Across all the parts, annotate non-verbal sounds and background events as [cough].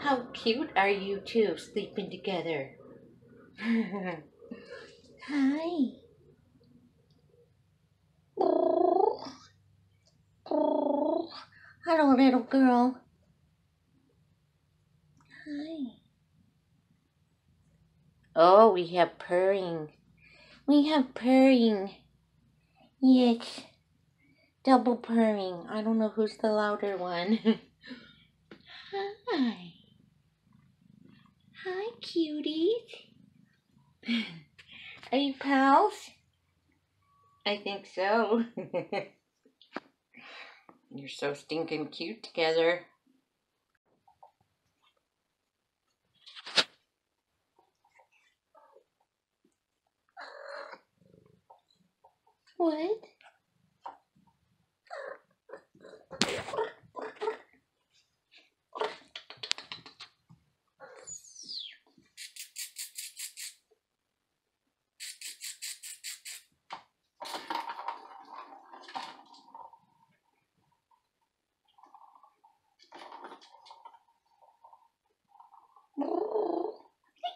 How cute are you two sleeping together? Hi. Hello, little girl. Hi. Oh, we have purring. We have purring. Yes. Double purring. I don't know who's the louder one. [laughs] Hi. Hi, cuties. [laughs] Are you pals? I think so. [laughs] You're so stinking cute together. What?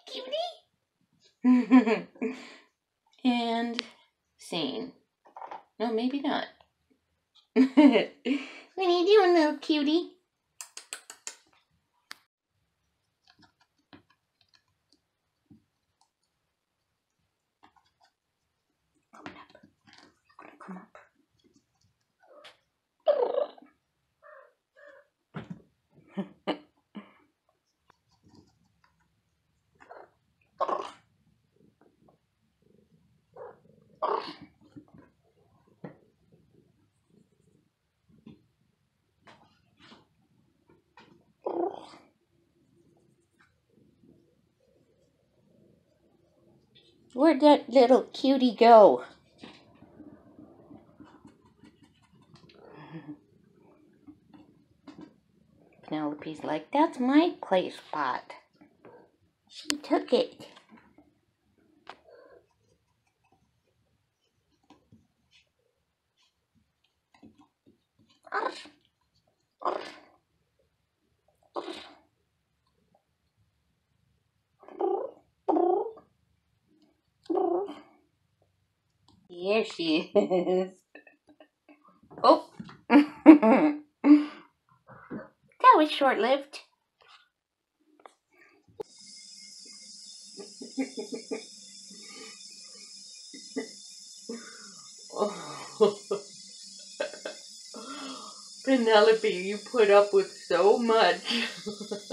cutie. [laughs] and scene. No, maybe not. [laughs] what are you doing, little cutie? Where'd that little cutie go? [laughs] Penelope's like, that's my play spot. She took it. Here she is. Oh. [laughs] that was short lived. oh. [laughs] Penelope, you put up with so much. [laughs]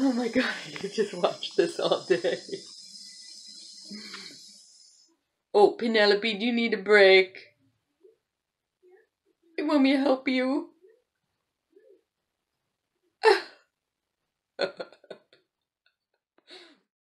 Oh my god, [laughs] you just watched this all day. Oh, Penelope, do you need a break? You want me to help you? [laughs]